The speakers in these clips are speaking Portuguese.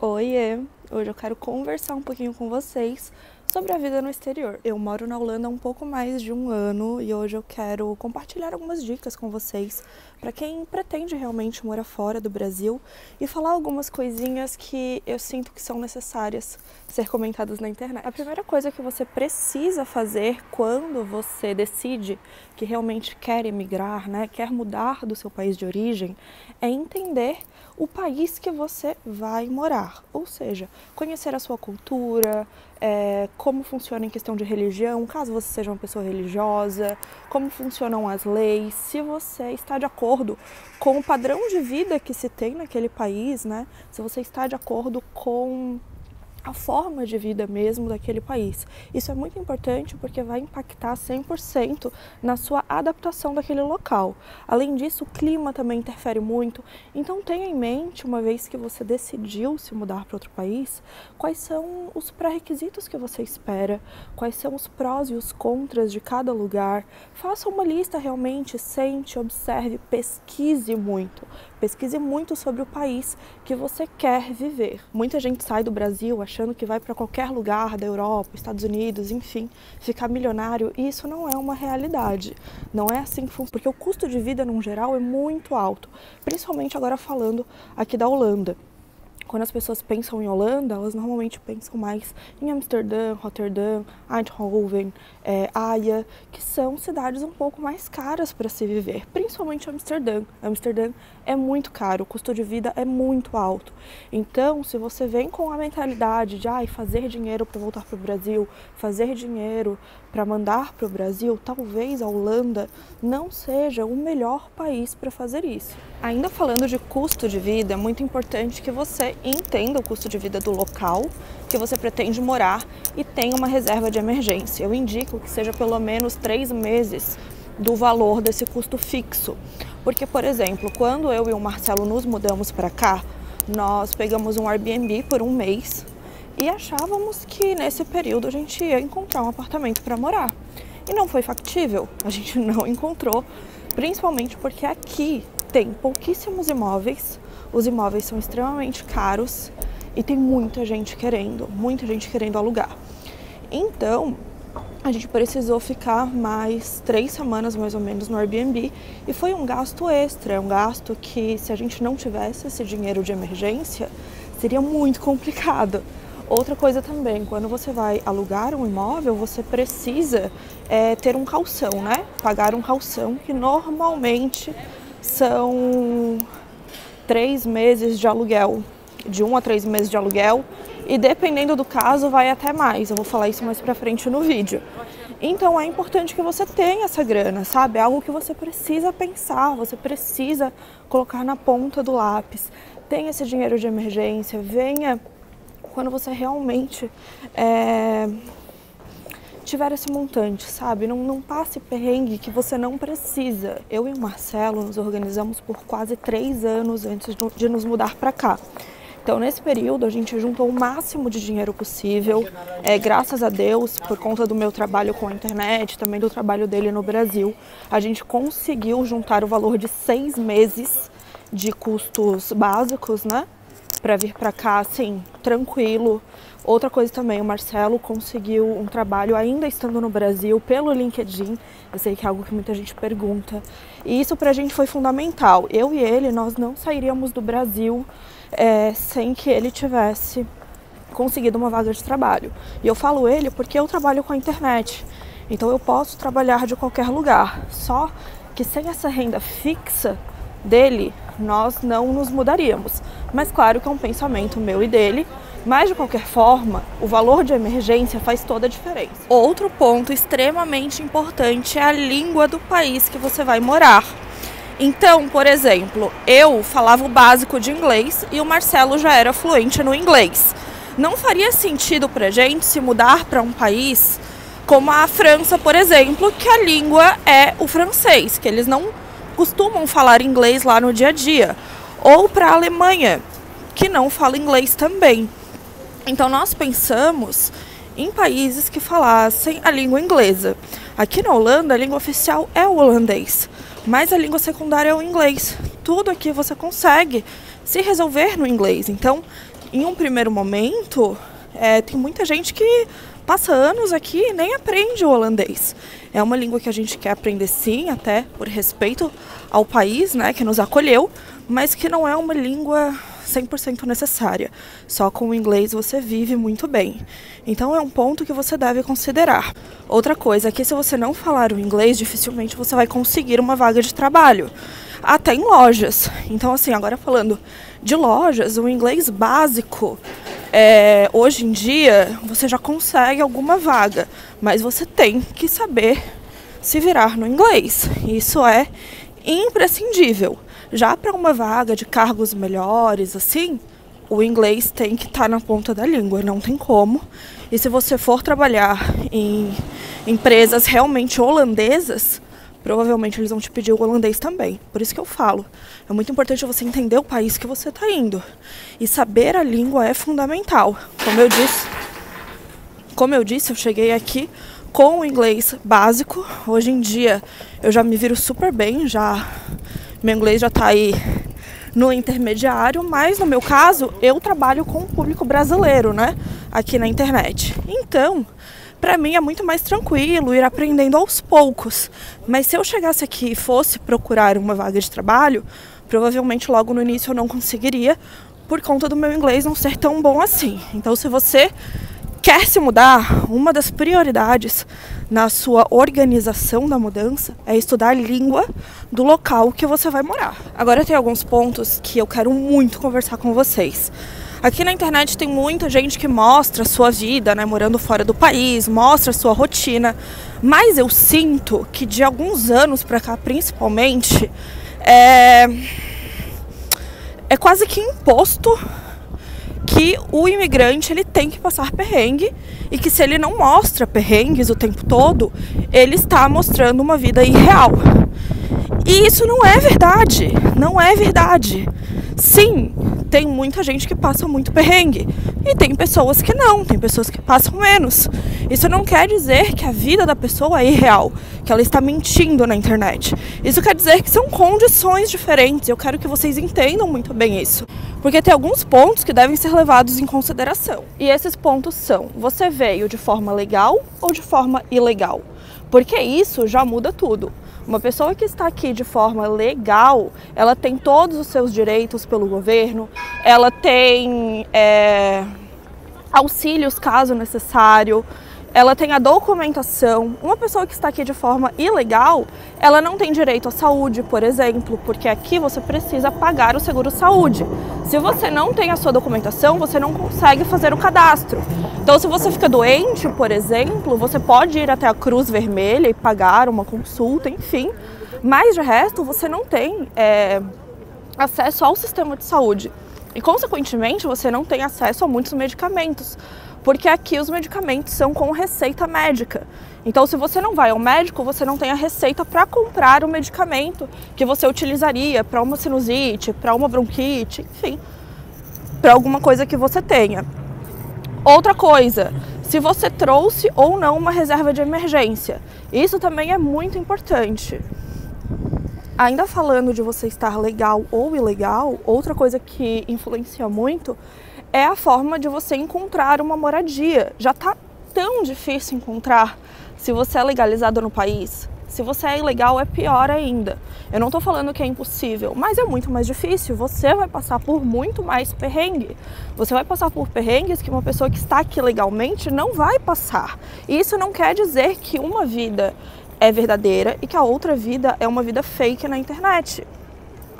Oiê! Hoje eu quero conversar um pouquinho com vocês sobre a vida no exterior. Eu moro na Holanda há um pouco mais de um ano e hoje eu quero compartilhar algumas dicas com vocês para quem pretende realmente morar fora do Brasil e falar algumas coisinhas que eu sinto que são necessárias ser comentadas na internet. A primeira coisa que você precisa fazer quando você decide que realmente quer emigrar, né, quer mudar do seu país de origem, é entender o país que você vai morar, ou seja, conhecer a sua cultura, é, como funciona em questão de religião, caso você seja uma pessoa religiosa, como funcionam as leis, se você está de acordo com o padrão de vida que se tem naquele país, né? Se você está de acordo com a forma de vida mesmo daquele país. Isso é muito importante porque vai impactar 100% na sua adaptação daquele local. Além disso, o clima também interfere muito. Então tenha em mente, uma vez que você decidiu se mudar para outro país, quais são os pré-requisitos que você espera, quais são os prós e os contras de cada lugar. Faça uma lista realmente, sente, observe, pesquise muito. Pesquise muito sobre o país que você quer viver. Muita gente sai do Brasil achando que vai para qualquer lugar da Europa, Estados Unidos, enfim, ficar milionário, e isso não é uma realidade. Não é assim que funciona, porque o custo de vida, no geral, é muito alto, principalmente agora falando aqui da Holanda. Quando as pessoas pensam em Holanda, elas normalmente pensam mais em Amsterdã, Rotterdam, Eindhoven, é, Haia, que são cidades um pouco mais caras para se viver, principalmente Amsterdã. Amsterdã é muito caro, o custo de vida é muito alto. Então, se você vem com a mentalidade de ah, fazer dinheiro para voltar para o Brasil, fazer dinheiro para mandar para o Brasil, talvez a Holanda não seja o melhor país para fazer isso. Ainda falando de custo de vida, é muito importante que você entenda o custo de vida do local que você pretende morar e tenha uma reserva de emergência. Eu indico que seja pelo menos três meses do valor desse custo fixo. Porque, por exemplo, quando eu e o Marcelo nos mudamos para cá, nós pegamos um Airbnb por um mês e achávamos que nesse período a gente ia encontrar um apartamento para morar. E não foi factível, a gente não encontrou, principalmente porque aqui tem pouquíssimos imóveis, os imóveis são extremamente caros e tem muita gente querendo, muita gente querendo alugar. Então, a gente precisou ficar mais três semanas mais ou menos no Airbnb e foi um gasto extra, um gasto que se a gente não tivesse esse dinheiro de emergência seria muito complicado. Outra coisa também, quando você vai alugar um imóvel, você precisa é, ter um calção, né? Pagar um calção que normalmente são três meses de aluguel, de um a três meses de aluguel e dependendo do caso vai até mais. Eu vou falar isso mais pra frente no vídeo. Então é importante que você tenha essa grana, sabe? É algo que você precisa pensar, você precisa colocar na ponta do lápis. Tenha esse dinheiro de emergência, venha quando você realmente é, tiver esse montante, sabe? Não, não passe perrengue que você não precisa. Eu e o Marcelo nos organizamos por quase três anos antes de nos mudar para cá. Então, nesse período, a gente juntou o máximo de dinheiro possível. É, graças a Deus, por conta do meu trabalho com a internet, também do trabalho dele no Brasil, a gente conseguiu juntar o valor de seis meses de custos básicos, né? Para vir para cá, assim, tranquilo. Outra coisa também, o Marcelo conseguiu um trabalho ainda estando no Brasil pelo LinkedIn. Eu sei que é algo que muita gente pergunta. E isso para a gente foi fundamental. Eu e ele, nós não sairíamos do Brasil é, sem que ele tivesse conseguido uma vaga de trabalho. E eu falo ele porque eu trabalho com a internet, então eu posso trabalhar de qualquer lugar. Só que sem essa renda fixa dele, nós não nos mudaríamos. Mas claro que é um pensamento meu e dele. Mas de qualquer forma, o valor de emergência faz toda a diferença. Outro ponto extremamente importante é a língua do país que você vai morar. Então, por exemplo, eu falava o básico de inglês e o Marcelo já era fluente no inglês. Não faria sentido para gente se mudar para um país como a França, por exemplo, que a língua é o francês, que eles não costumam falar inglês lá no dia a dia. Ou para a Alemanha, que não fala inglês também. Então nós pensamos em países que falassem a língua inglesa. Aqui na Holanda, a língua oficial é o holandês mas a língua secundária é o inglês. Tudo aqui você consegue se resolver no inglês. Então, em um primeiro momento, é, tem muita gente que passa anos aqui e nem aprende o holandês. É uma língua que a gente quer aprender sim, até por respeito ao país né, que nos acolheu, mas que não é uma língua 100% necessária. Só com o inglês você vive muito bem. Então é um ponto que você deve considerar. Outra coisa é que se você não falar o inglês, dificilmente você vai conseguir uma vaga de trabalho. Até em lojas. Então, assim, agora falando de lojas, o inglês básico, é, hoje em dia, você já consegue alguma vaga, mas você tem que saber se virar no inglês. Isso é imprescindível. Já para uma vaga de cargos melhores, assim, o inglês tem que estar tá na ponta da língua, não tem como. E se você for trabalhar em empresas realmente holandesas, provavelmente eles vão te pedir o holandês também. Por isso que eu falo, é muito importante você entender o país que você está indo. E saber a língua é fundamental. Como eu disse, como eu disse, eu cheguei aqui com o inglês básico. Hoje em dia eu já me viro super bem, já meu inglês já está aí no intermediário, mas no meu caso eu trabalho com o público brasileiro, né? Aqui na internet. Então, para mim é muito mais tranquilo ir aprendendo aos poucos. Mas se eu chegasse aqui e fosse procurar uma vaga de trabalho, provavelmente logo no início eu não conseguiria por conta do meu inglês não ser tão bom assim. Então, se você quer se mudar, uma das prioridades na sua organização da mudança é estudar a língua do local que você vai morar. Agora tem alguns pontos que eu quero muito conversar com vocês. Aqui na internet tem muita gente que mostra a sua vida, né, morando fora do país, mostra a sua rotina, mas eu sinto que de alguns anos para cá, principalmente, é é quase que imposto que o imigrante ele tem que passar perrengue e que se ele não mostra perrengues o tempo todo, ele está mostrando uma vida irreal. E isso não é verdade, não é verdade. Sim, tem muita gente que passa muito perrengue e tem pessoas que não, tem pessoas que passam menos. Isso não quer dizer que a vida da pessoa é irreal, que ela está mentindo na internet. Isso quer dizer que são condições diferentes. Eu quero que vocês entendam muito bem isso porque tem alguns pontos que devem ser levados em consideração. E esses pontos são: você veio de forma legal ou de forma ilegal? Porque isso já muda tudo. Uma pessoa que está aqui de forma legal, ela tem todos os seus direitos pelo governo, ela tem é, auxílios caso necessário, ela tem a documentação. Uma pessoa que está aqui de forma ilegal, ela não tem direito à saúde, por exemplo, porque aqui você precisa pagar o seguro saúde. Se você não tem a sua documentação, você não consegue fazer o cadastro. Então, se você fica doente, por exemplo, você pode ir até a Cruz Vermelha e pagar uma consulta, enfim. Mas de resto, você não tem é, acesso ao sistema de saúde. E, consequentemente, você não tem acesso a muitos medicamentos porque aqui os medicamentos são com receita médica. Então, se você não vai ao médico, você não tem a receita para comprar o medicamento que você utilizaria para uma sinusite, para uma bronquite, enfim, para alguma coisa que você tenha. Outra coisa, se você trouxe ou não uma reserva de emergência. Isso também é muito importante. Ainda falando de você estar legal ou ilegal, outra coisa que influencia muito é a forma de você encontrar uma moradia. Já está tão difícil encontrar se você é legalizado no país. Se você é ilegal, é pior ainda. Eu não estou falando que é impossível, mas é muito mais difícil. Você vai passar por muito mais perrengue. Você vai passar por perrengues que uma pessoa que está aqui legalmente não vai passar. Isso não quer dizer que uma vida é verdadeira e que a outra vida é uma vida fake na internet.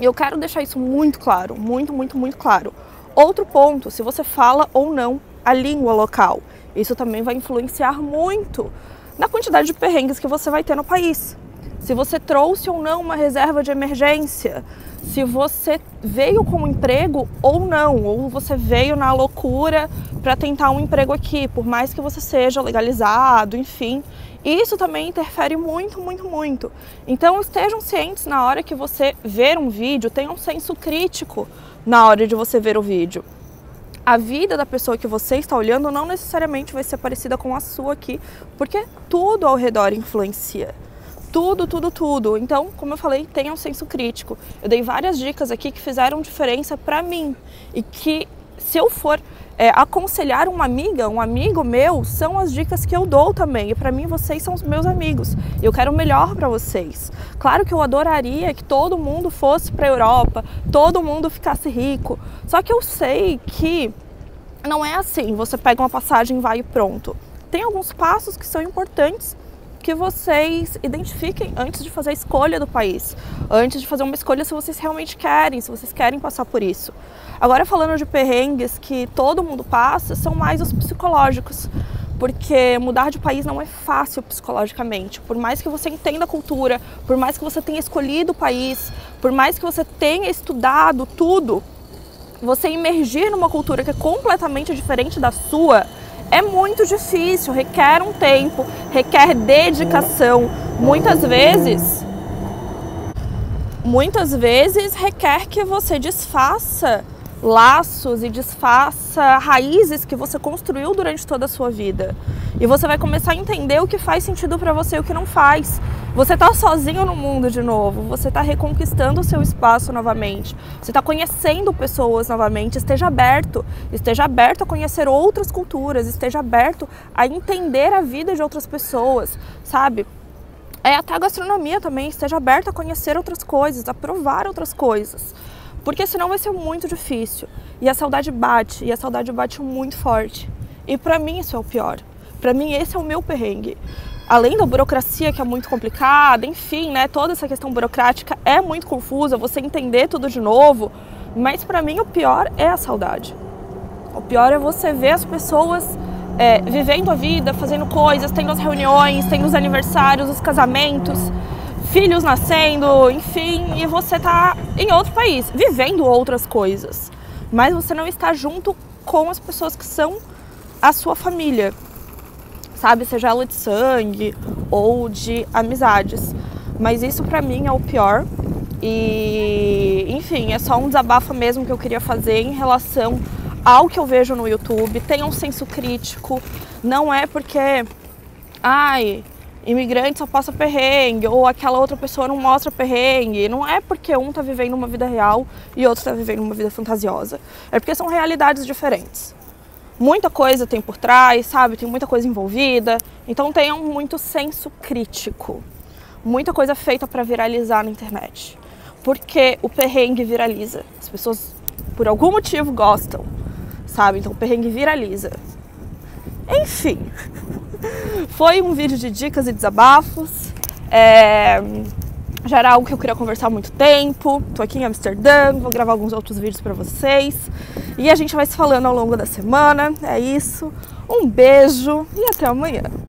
E eu quero deixar isso muito claro, muito, muito, muito claro. Outro ponto, se você fala ou não a língua local. Isso também vai influenciar muito na quantidade de perrengues que você vai ter no país. Se você trouxe ou não uma reserva de emergência, se você veio com um emprego ou não, ou você veio na loucura para tentar um emprego aqui, por mais que você seja legalizado, enfim. Isso também interfere muito, muito, muito. Então estejam cientes na hora que você ver um vídeo, tenham um senso crítico na hora de você ver o vídeo. A vida da pessoa que você está olhando não necessariamente vai ser parecida com a sua aqui, porque tudo ao redor influencia. Tudo, tudo, tudo. Então, como eu falei, tenha um senso crítico. Eu dei várias dicas aqui que fizeram diferença para mim e que se eu for é, aconselhar uma amiga, um amigo meu, são as dicas que eu dou também. E para mim vocês são os meus amigos. Eu quero o melhor para vocês. Claro que eu adoraria que todo mundo fosse para a Europa, todo mundo ficasse rico. Só que eu sei que não é assim. Você pega uma passagem, vai e pronto. Tem alguns passos que são importantes que vocês identifiquem antes de fazer a escolha do país, antes de fazer uma escolha se vocês realmente querem, se vocês querem passar por isso. Agora falando de perrengues que todo mundo passa, são mais os psicológicos, porque mudar de país não é fácil psicologicamente. Por mais que você entenda a cultura, por mais que você tenha escolhido o país, por mais que você tenha estudado tudo, você emergir numa cultura que é completamente diferente da sua, é muito difícil, requer um tempo, requer dedicação. Muitas vezes, muitas vezes requer que você desfaça laços e desfaça raízes que você construiu durante toda a sua vida. E você vai começar a entender o que faz sentido para você e o que não faz. Você está sozinho no mundo de novo, você está reconquistando o seu espaço novamente, você está conhecendo pessoas novamente. Esteja aberto, esteja aberto a conhecer outras culturas, esteja aberto a entender a vida de outras pessoas, sabe? É até a gastronomia também, esteja aberto a conhecer outras coisas, a provar outras coisas porque senão vai ser muito difícil. E a saudade bate, e a saudade bate muito forte. E para mim isso é o pior. Para mim esse é o meu perrengue. Além da burocracia que é muito complicada, enfim, né, toda essa questão burocrática é muito confusa, você entender tudo de novo, mas para mim o pior é a saudade. O pior é você ver as pessoas é, vivendo a vida, fazendo coisas, tendo as reuniões, tendo os aniversários, os casamentos, filhos nascendo, enfim, e você está em outro país, vivendo outras coisas. Mas você não está junto com as pessoas que são a sua família, sabe? Seja ela de sangue ou de amizades. Mas isso para mim é o pior. E, enfim, é só um desabafo mesmo que eu queria fazer em relação ao que eu vejo no YouTube. Tenha um senso crítico. Não é porque, ai, imigrante só passa perrengue, ou aquela outra pessoa não mostra perrengue. Não é porque um está vivendo uma vida real e outro está vivendo uma vida fantasiosa. É porque são realidades diferentes. Muita coisa tem por trás, sabe? Tem muita coisa envolvida. Então tenham muito senso crítico. Muita coisa feita para viralizar na internet. Porque o perrengue viraliza. As pessoas, por algum motivo, gostam, sabe? Então o perrengue viraliza. Enfim. Foi um vídeo de dicas e desabafos. É, já era algo que eu queria conversar há muito tempo. Tô aqui em Amsterdã, vou gravar alguns outros vídeos para vocês. E a gente vai se falando ao longo da semana. É isso. Um beijo e até amanhã.